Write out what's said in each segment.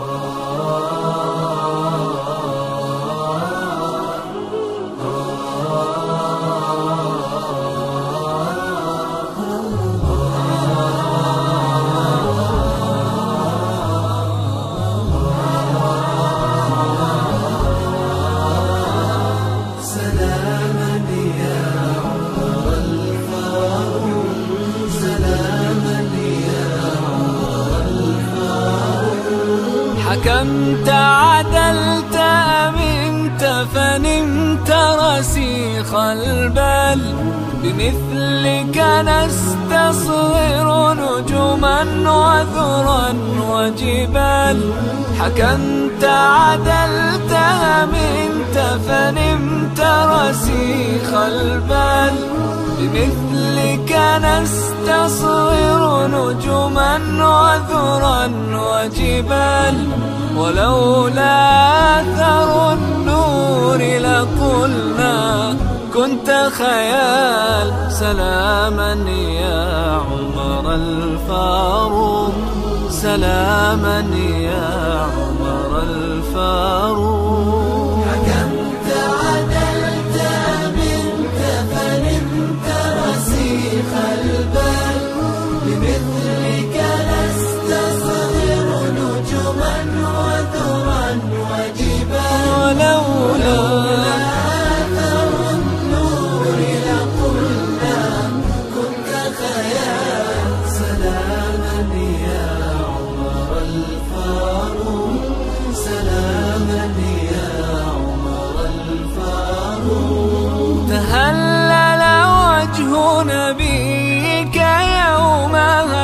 Oh. حكمت عدلت أمنت فنمت رسيخ البال. بمثلك نستصغر نجما وذرا وجبال. حكمت عدلت أمنت فنمت رسيخ البال. بمثلك نستصغر نجما وذرا وجبال ولولا أثر النور لقلنا كنت خيال. سلاما يا عمر الفاروق سلاما يا عمر الفاروق.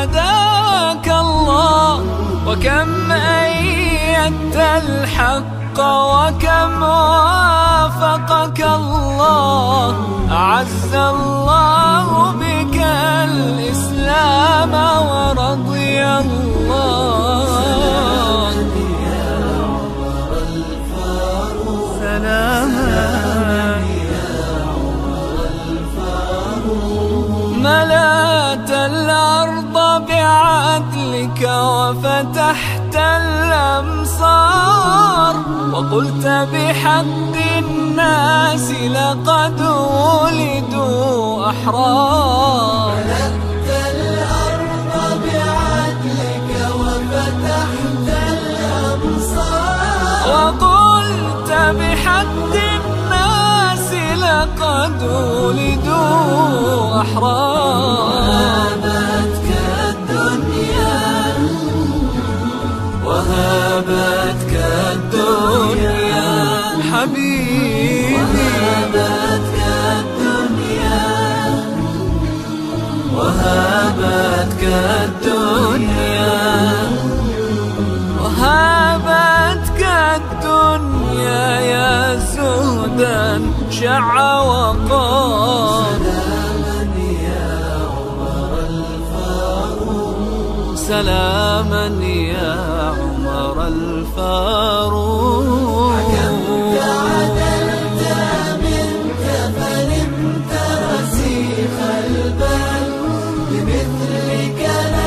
هداك الله وكم أيدت الحق وكم وافقك الله. أعز الله بك الإسلام. وفتحت الأمصار وقلت بحق الناس لقد ولدوا أحرار. ملكت الأرض بعدلك وفتحت الأمصار وقلت بحق الناس لقد ولدوا أحرار. وهابتك الدنيا حبيبي. وهابتك الدنيا وهابتك الدنيا وهابتك الدنيا يا زهدا شع وقار. سلاما يا عمر أيها الفاروق كم تعدلت ترسيخ البال. لمثلك لا